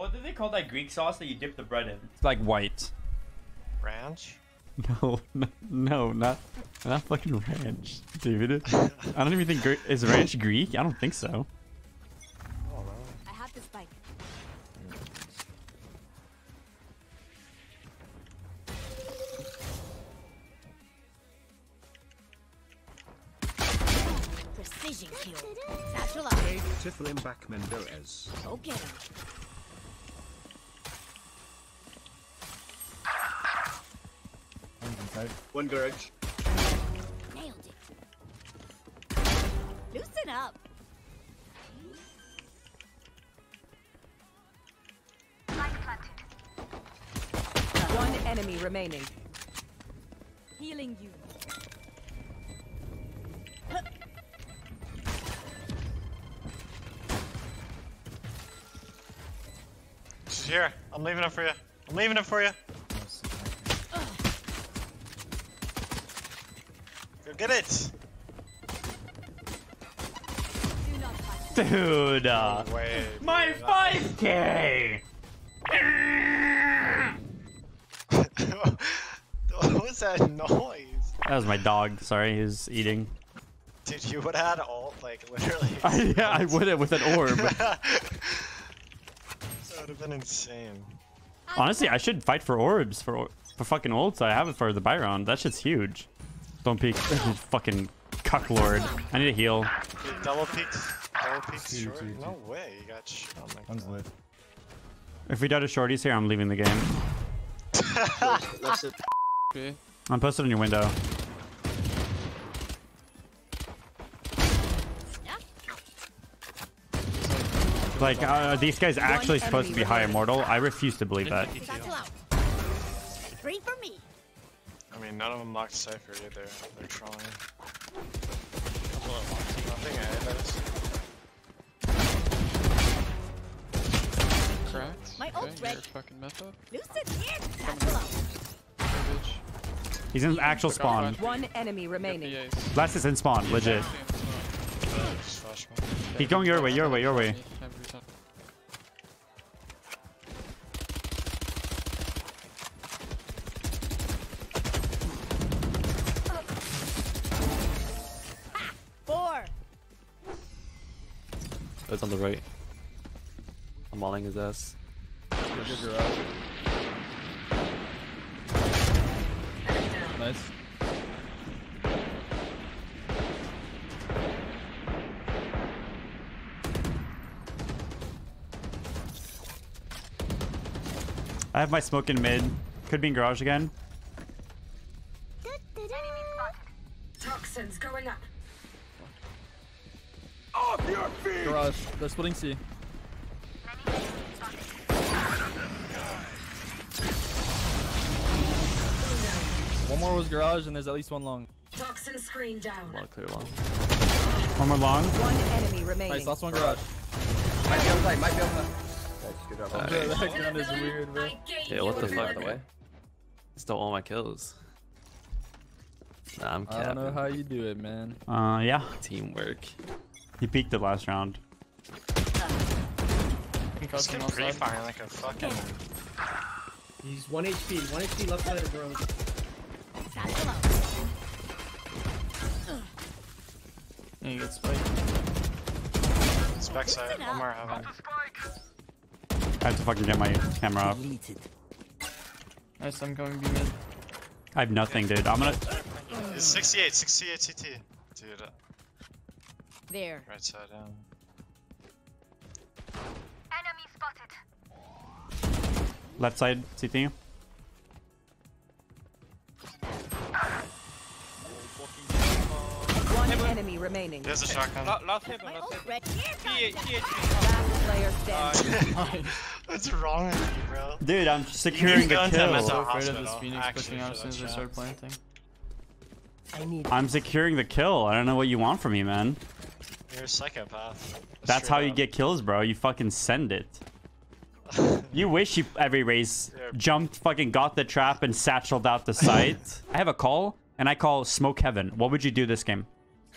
what do they call that Greek sauce that you dip the bread in? It's like white. Ranch? No, no, no, not not fucking ranch, dude. I don't even think is ranch Greek. I don't think so. Oh, no. I have the spike. Precision kill. Satchel out. Tiflin back Mendoez. Go get him. One garage. Nailed it. Loosen up. One enemy remaining. Healing you. She's here. I'm leaving it for you. I'm leaving it for you. Get it. Do not touch. Dude, uh, my 5k. what was that noise? That was my dog. Sorry, he was eating. Dude, you would have had all, like, literally. yeah, I would have with an orb. that would have been insane. Honestly, I should fight for orbs for for fucking ults. I have it for the Byron. That shit's huge. Don't peek. fucking cucklord. I need a heal. Dude, double peeked. Double peeked Two, short. two, two. No way, you got shit on my One's lit. If we die to shorties here, I'm leaving the game. That's it. Okay. I'm posted on your window. Like, uh, these guys actually supposed to be high immortal? I refuse to believe that. Satchel. Three for me. I mean, none of them locked Cypher either. They're trolling. Nothing ahead of us. Cracked. My okay, ult's you're a ready. fucking method. Loosen in. Satchel out. Okay, bitch. He's in actual spawn. One enemy remaining. the. Last is in spawn, legit. Just. He's going your way, your way, your way. It's on the right. I'm mauling his ass. Nice. I have my smoke in mid. Could be in garage again. Toxins going up. Garage. They're splitting C. One more was garage, and there's at least one long. Toxin screen down. Long clear long. One more long. One enemy remaining. Nice, last one garage. Might be outside, might be outside. Nice. that gun is weird, bro. Yeah, what the fuck, the way? Stole all my kills. Nah, I'm I don't know how you do it, man. Uh, yeah. Teamwork. He peaked it last round. This kid pre-firing like a fucking. He's 1 HP, 1 HP left side of garage. Satchel out. Yeah, you get spiked. It's backside. One more heaven. I have to fucking get my camera off. Nice, I'm going B mid. I have nothing, dude. I'm gonna. It's 68, 68 CT. Dude, There. right side down. Left side, CT. One enemy remaining. There's a shotgun. Last hit, My last ult hit. ready. Here P- comes PHP. Last player standing. What's wrong with you, bro? Dude, I'm securing the go into a kill. So afraid of this Phoenix actually, pushing out as soon as that they start planting. I need. I'm securing the kill. I don't know what you want from me, man. You're a psychopath. That's how Straight you get kills, bro. You fucking send it. You wish you every race Yeah. jumped, fucking got the trap, and satcheled out the site. I have a call, and I call Smoke Heaven. What would you do this game?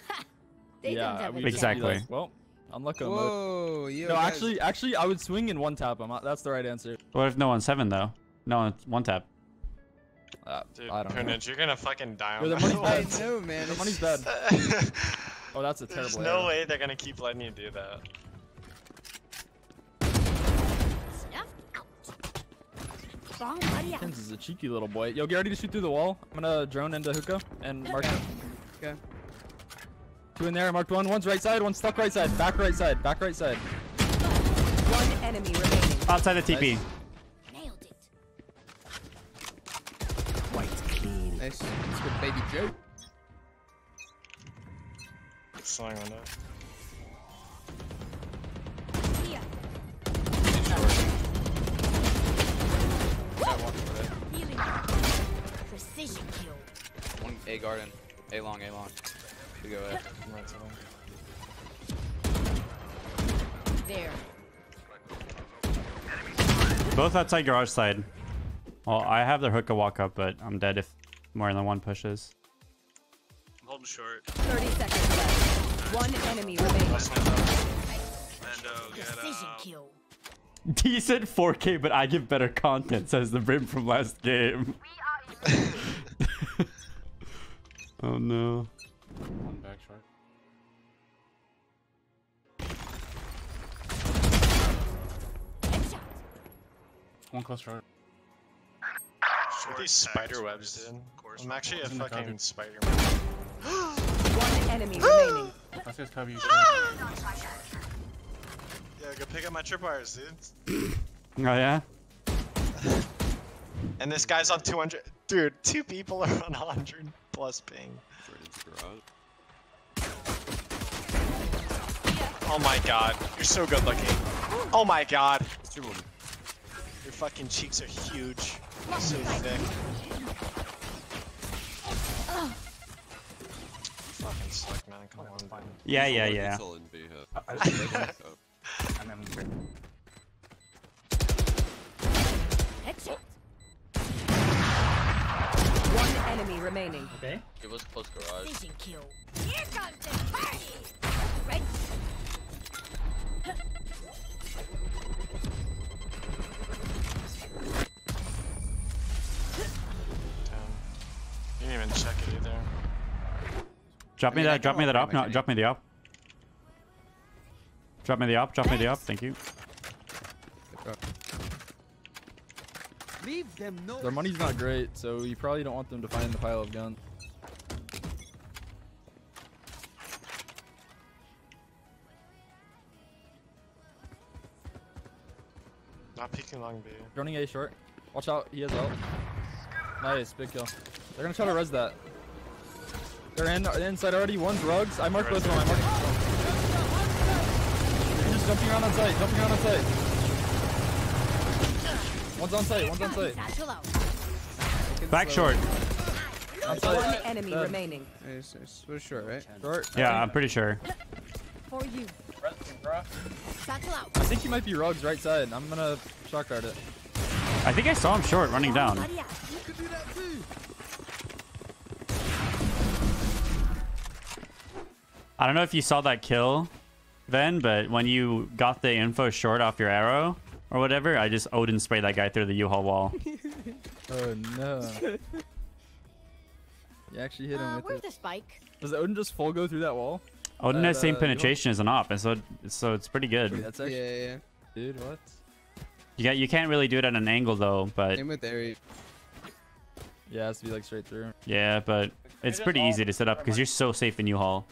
They yeah, don't have we a just be Exactly. like, well, Unlucky mode. Whoa, yo, No, guys. actually, actually, I would swing in one tap him. Uh, That's the right answer. What if no one's seven though? No one's one tap. Uh, Dude, I don't know. You're gonna fucking die on Yo, the that money's one. I know, man. The money's bad. Oh, that's a terrible There's terrible. no arrow. way they're gonna keep letting you do that. Snuff out. Wrong buddy out. Is a cheeky little boy. Yo, get ready to shoot through the wall. I'm gonna drone into hookah and mark it. Okay. Two in there. Marked one. One's right side. One's stuck right side. Back right side. Back right side. One enemy remaining. Outside the TP. Nailed it. Nice. That's good, baby Joe. Slowing window. Here. Healing. Precision kill. One A garden. A long, A long. We go ahead. Right to them. There. Both outside garage side. Well, I have the hookah walk up, but I'm dead if more than one pushes. I'm holding short. 30 seconds left. One enemy remaining. Mendo, get Precision out. kill. Decent 4K, but I give better content, says the Brim from last game. oh no. One back short. One close short. Look at these spider webs, dude. I'm actually a It's in the fucking cupboard. spider One enemy remaining. Let's just cover you. Yeah, go pick up my tripwires, dude. Oh yeah? And this guy's on 200. Dude, two people are on 100 plus ping. Oh my god, you're so good looking. Oh my god. Your fucking cheeks are huge. You're so thick. Fucking slick, man. Come on, dude. Yeah, yeah, yeah. Headshot. One enemy remaining. Okay. It was close garage. Precision kill. Here comes the party. Drop me I mean, I that, drop me that up. around my No, drop me the up. Drop me the up, drop me the up, thank you. Leave them no. Their money's not great, so you probably don't want them to find the pile of guns. Not peeking long B. Running A short. Watch out, he has ult. Nice, big kill. They're gonna try to res that. They're in they're inside already. One's rugs. I marked both of them. I marked them. They're just jumping around on site. Jumping around on site. One's on site. One's on site. Satchel out. Back short. On One site. enemy Dead. remaining. Nice, nice. We're short, right? Short. Yeah, I'm pretty sure. For you. Satchel out. I think he might be rugs right side. I'm gonna shock dart it. I think I saw him short running down. Buddy out. I don't know if you saw that kill then, but when you got the info short off your arrow or whatever, I just Odin sprayed that guy through the U-Haul wall. Oh no. You actually hit him Uh, with where's it. the spike? Does Odin just full go through that wall? Odin Uh, has same you penetration as an op, and so so it's pretty good. that's actually. Yeah, yeah. Dude, what? You got you can't really do it at an angle though, but Same with Ares. Yeah, it has to be like straight through. yeah, but it's pretty easy to set up because you're so safe in U-Haul.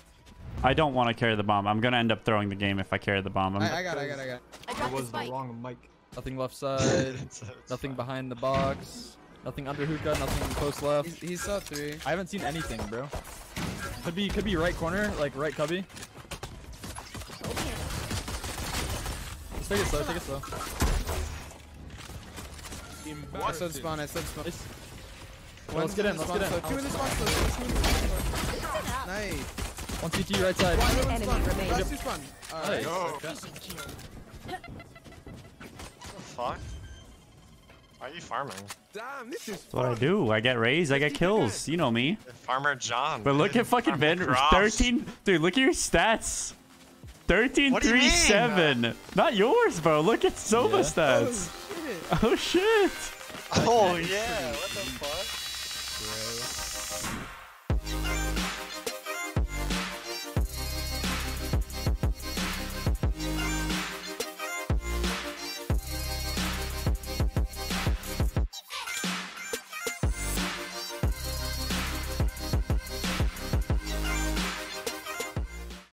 I don't want to carry the bomb. I'm gonna end up throwing the game if I carry the bomb. I'm, I, I got it, I got it, I got it. I dropped the spike. mic. Nothing left side. It's- it's nothing fine. behind the box. Nothing under hookah. Nothing post left. He, he saw three. I haven't seen anything, bro. Could be could be right corner, like right cubby. Okay. Take it slow. Take it slow. I said spawn, I said spawn. Well, let's get in. Let's get in. Two in the spawn, Nice. One CT right side. One enemy spawn. remaining. Last two spawn. Alright. Yo, Precision what the fuck? Why are you farming? Damn, this is that's what I do. I get raised. I get kills. You know me. Farmer John. But look dude. at fucking Ben. 13. Dude, look at your stats. 13 What do you 7. Not yours, bro. Look at Sova Yeah. stats. Oh shit. Oh shit. oh yeah, what the fuck?